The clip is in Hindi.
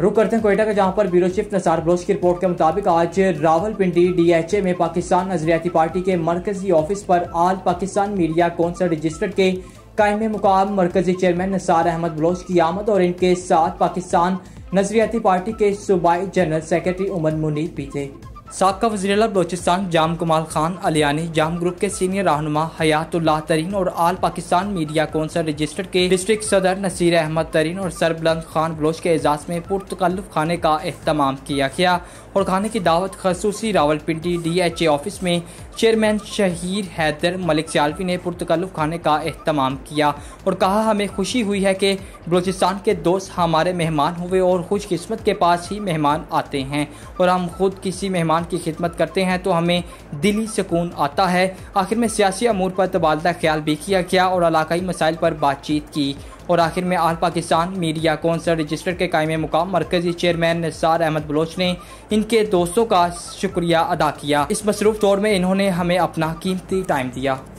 रुक करते हैं कोयटा के, जहाँ पर ब्यूरो चीफ नसार बलोच की रिपोर्ट के मुताबिक आज रावलपिंडी डीएचए में पाकिस्तान नजरियाती पार्टी के मरकजी ऑफ़िस पर all Pakistan media council registered के कायम मुकाम मरकजी चेयरमैन नसार अहमद बलोच की आमद और इनके साथ पाकिस्तान नजरियाती पार्टी के सूबाई जनरल सेक्रेटरी उमर मुनीब भी थे। सबका वजी अल बलोचिस्तान जाम कमाल खान अलियानी जाम ग्रुप के सीनियर रहनुमा हयातुल्लाह तरीन और all Pakistan media council registered के डिस्ट्रिक्ट सदर नसीर अहमद तरीन और सरबलंद खान बलोच के एजाज में पुरतकल्लुफ खाने का अहतमाम किया गया और खाने की दावत खसूसी Rawalpindi D H A office में चेयरमैन शहीर हैदर मलिक सियालवी ने पुरतकल्लुफ खाने का अहतमाम किया और कहा, हमें खुशी हुई है कि बलोचिस्तान के दोस्त हमारे मेहमान हुए और खुशकस्मत के पास ही मेहमान आते हैं और हम खुद किसी मेहमान की खिदमत करते हैं तो हमें दिली सुकून आता है। आखिर में सियासी अमूर पर तबादला ख्याल भी किया गया और इलाकई मसाइल पर बातचीत की। और आखिर में all Pakistan media council register के कायम मुकाम मरकजी चेयरमैन निसार अहमद बलोच ने इनके दोस्तों का शुक्रिया अदा किया। इस मसरूफ दौर में इन्होंने हमें अपना कीमती टाइम दिया।